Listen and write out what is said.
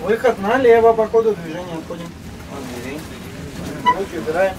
Выход налево по ходу движения отходим от дверей. Руки убираем.